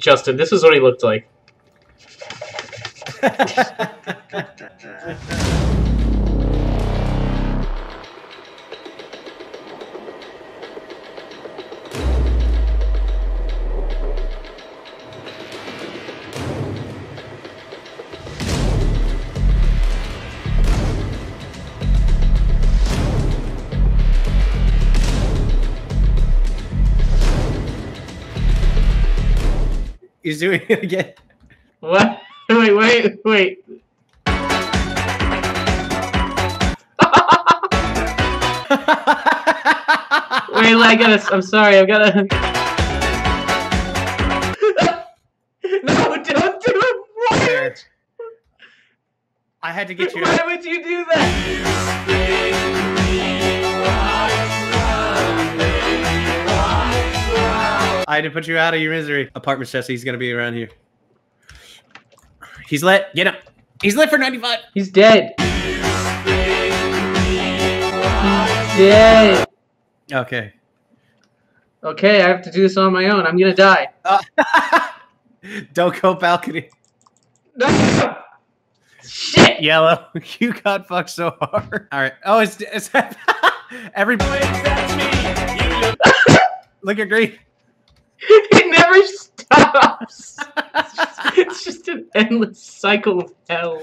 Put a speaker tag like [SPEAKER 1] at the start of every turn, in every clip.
[SPEAKER 1] Justin, this is what he looked like.
[SPEAKER 2] He's doing it again.
[SPEAKER 1] What? Wait, wait, wait. Wait, I gotta. I'm sorry. I gotta. no, don't do it. Why?
[SPEAKER 2] I had to get you.
[SPEAKER 1] Why would you do that?
[SPEAKER 2] I had to put you out of your misery. Apartments, Jesse. He's gonna be around here. He's lit. Get him. He's lit for 95.
[SPEAKER 1] He's dead. He's dead.
[SPEAKER 2] Okay.
[SPEAKER 1] Okay, I have to do this on my own. I'm gonna die.
[SPEAKER 2] Don't go balcony.
[SPEAKER 1] No! Shit!
[SPEAKER 2] Yellow. You got fucked so hard. All right. Oh, it's, it's everybody. Look at green.
[SPEAKER 1] Never stops. It's just, it's just an endless cycle of hell.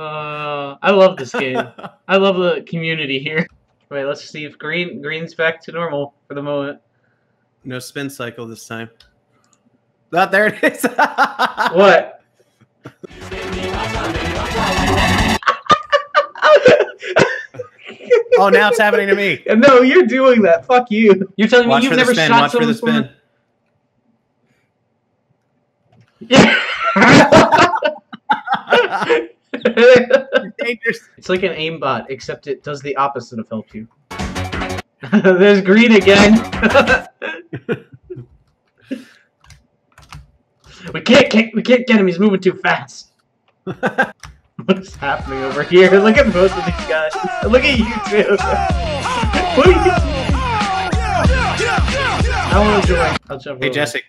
[SPEAKER 1] Uh, I love this game. I love the community here. Wait, let's see if green green's back to normal for the moment.
[SPEAKER 2] No spin cycle this time. Oh, there it is.
[SPEAKER 1] What?
[SPEAKER 2] Oh, now it's happening to me.
[SPEAKER 1] No, you're doing that. Fuck you. You're telling me you've never
[SPEAKER 2] spin.
[SPEAKER 1] shot
[SPEAKER 2] Watch for the
[SPEAKER 1] someone
[SPEAKER 2] spin.
[SPEAKER 1] Yeah. It's like an aimbot, except it does the opposite of help you. There's green again. we can't, can't we can't get him. He's moving too fast. What is happening over here? Look at both of these guys. Look at you too. What are you? I want to join. I'll jump.
[SPEAKER 2] Hey,
[SPEAKER 1] over.
[SPEAKER 2] Jesse.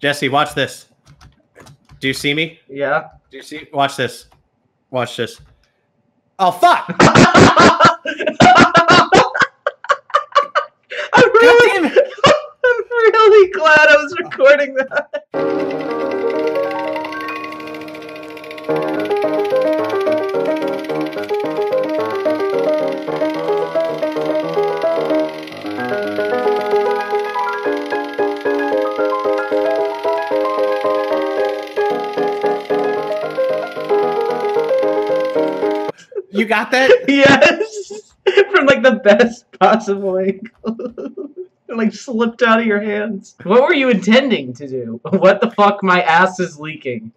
[SPEAKER 2] Jesse, watch this. Do you see me?
[SPEAKER 1] Yeah.
[SPEAKER 2] Do you see? Watch this. Watch this. Oh fuck!
[SPEAKER 1] I'm really! I'm really glad I was recording that.
[SPEAKER 2] You got that?
[SPEAKER 1] Yes, from like the best possible angle. It, like slipped out of your hands. What were you intending to do? What the fuck? My ass is leaking.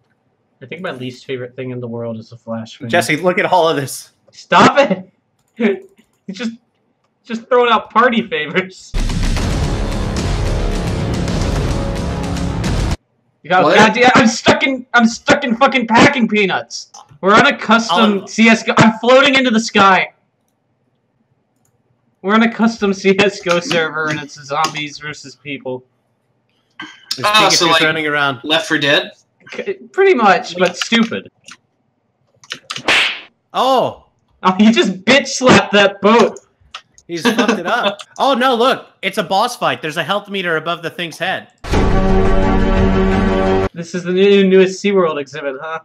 [SPEAKER 1] I think my least favorite thing in the world is a flash. fan.
[SPEAKER 2] Jesse, look at all of this.
[SPEAKER 1] stop it! He's just, just throwing out party favors. God,
[SPEAKER 3] What?
[SPEAKER 1] God damn, I'm stuck in, I'm stuck in fucking packing peanuts. We're on a custom
[SPEAKER 3] Oh.
[SPEAKER 1] CS:GO. I'm floating into the sky. We're on a custom CS:GO server, and it's zombies versus people.
[SPEAKER 2] There's
[SPEAKER 3] Oh, so, like-
[SPEAKER 2] running around.
[SPEAKER 3] Left 4 Dead.
[SPEAKER 1] Pretty much, but stupid.
[SPEAKER 2] Oh,
[SPEAKER 1] Oh, you just bitch slapped that boat.
[SPEAKER 2] he's fucked it up. Oh no, look, it's a boss fight. There's a health meter above the thing's head.
[SPEAKER 1] This is the new newest SeaWorld exhibit, huh?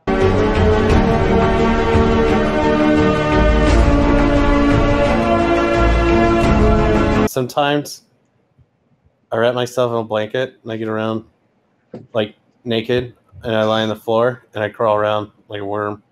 [SPEAKER 2] Sometimes I wrap myself in a blanket and I get around like naked and I lie on the floor and I crawl around like a worm.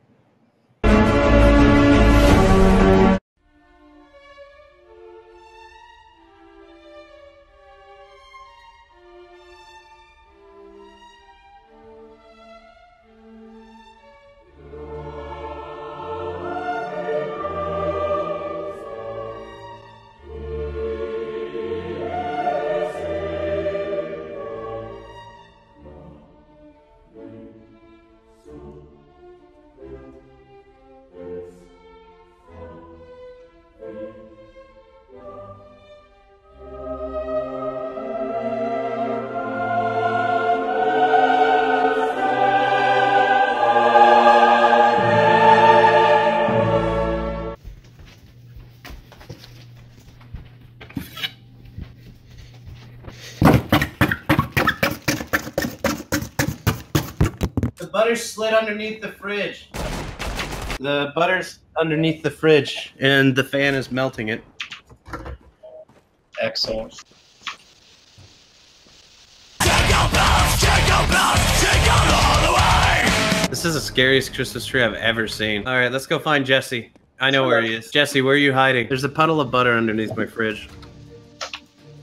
[SPEAKER 2] The butter's slid underneath the fridge. The butter's underneath the fridge, and the fan is melting it.
[SPEAKER 3] Excellent.
[SPEAKER 2] This is the scariest Christmas tree I've ever seen. All right, let's go find Jesse. I know where he is. Jesse, where are you hiding? There's a puddle of butter underneath my fridge.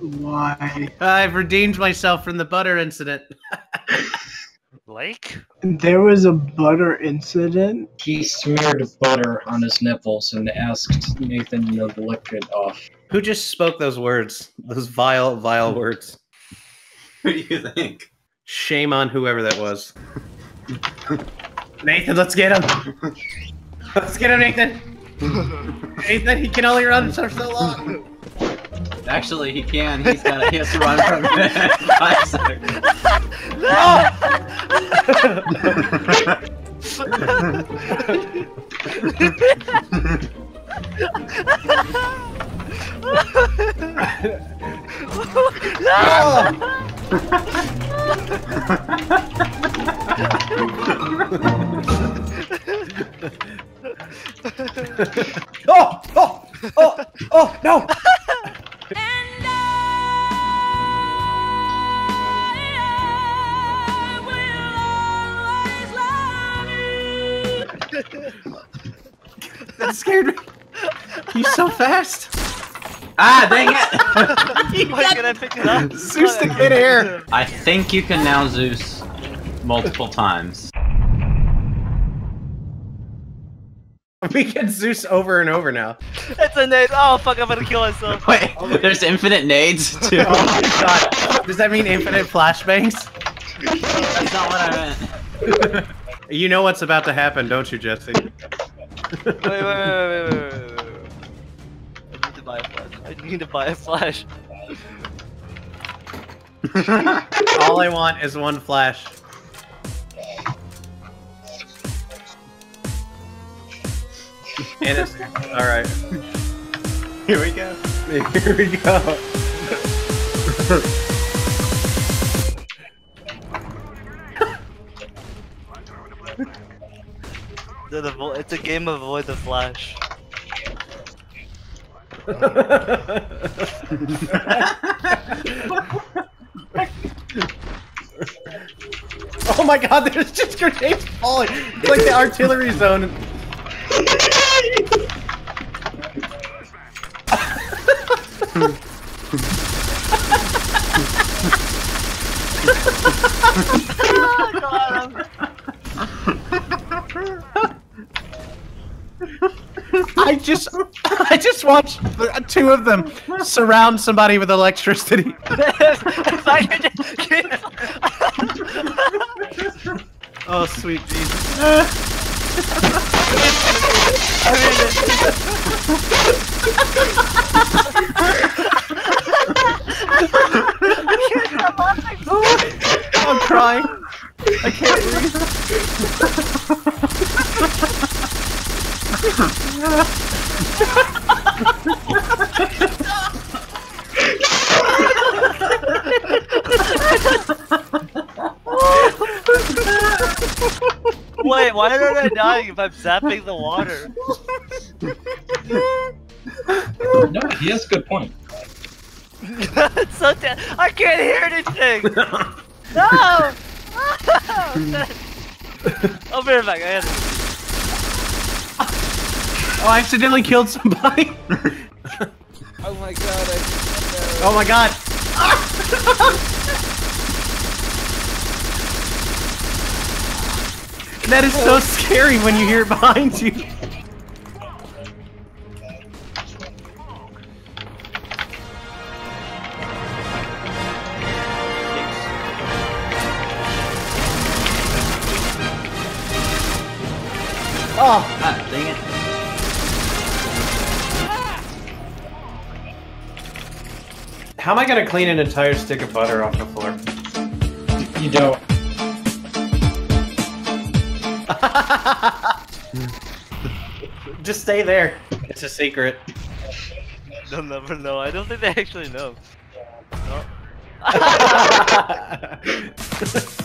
[SPEAKER 4] Why?
[SPEAKER 2] I've redeemed myself from the butter incident.
[SPEAKER 5] Blake?
[SPEAKER 4] There was a butter incident.
[SPEAKER 3] He smeared butter on his nipples and asked Nathan to lick it off.
[SPEAKER 2] Who just spoke those words? Those vile, vile words.
[SPEAKER 6] Who do you think?
[SPEAKER 2] Shame on whoever that was. Nathan, let's get him. Let's get him, Nathan. Nathan, he can only run for so long.
[SPEAKER 6] Actually, he can. He's got. He has to run from five seconds.
[SPEAKER 2] Oh, oh, oh, oh, no. He's so fast.
[SPEAKER 6] Ah, dang it!
[SPEAKER 5] Why can I pick it up?
[SPEAKER 2] Zeus the kid air.
[SPEAKER 6] I think you can now Zeus multiple times.
[SPEAKER 2] We can Zeus over and over now.
[SPEAKER 5] It's a nade. Oh fuck! I'm gonna kill myself.
[SPEAKER 6] Wait, there's infinite nades too.
[SPEAKER 2] Oh my god. Does that mean infinite flashbangs?
[SPEAKER 6] That's not what I meant.
[SPEAKER 2] You know what's about to happen, don't you, Jesse?
[SPEAKER 5] Wait, wait, wait, wait, wait, wait, buy a flash. I need to buy a flash.
[SPEAKER 2] All I want is one flash. And it's all right. Here we go. Here we go.
[SPEAKER 5] Dude, avo- It's a game of avoid the flash.
[SPEAKER 2] Oh my god, there's just grenades falling. It's like the artillery zone. I just, I just watched the- uh, two of them surround somebody with electricity.
[SPEAKER 5] if I could just...
[SPEAKER 2] Oh, sweet Jesus. I'm crying. I can't breathe.
[SPEAKER 5] Wait, why are I dying if I'm zapping the water?
[SPEAKER 3] No, he has a good point.
[SPEAKER 5] it's so dead. I can't hear anything. No. I'll be right back. I had
[SPEAKER 2] Oh, I accidentally killed somebody.
[SPEAKER 5] Oh my god. I
[SPEAKER 2] Oh my god. That is so scary when you hear it behind you. Oh,
[SPEAKER 6] Ah, dang it.
[SPEAKER 2] how am I gonna clean an entire stick of butter off the floor?
[SPEAKER 3] You don't.
[SPEAKER 2] Just stay there. It's a secret.
[SPEAKER 5] They'll never know. I don't think they actually know. No.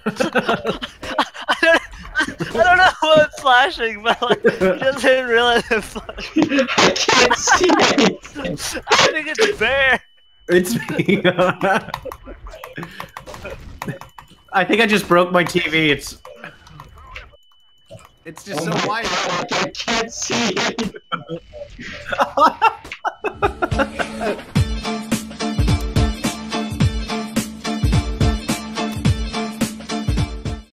[SPEAKER 5] I don't, I don't flashing, but like, he doesn't realize it's flashing.
[SPEAKER 3] I can't see anything.
[SPEAKER 5] I think it's Bear.
[SPEAKER 2] It's me. I think I just broke my TV. It's it's just
[SPEAKER 3] Oh
[SPEAKER 2] so
[SPEAKER 3] my
[SPEAKER 2] wide.
[SPEAKER 3] God, I can't see anything.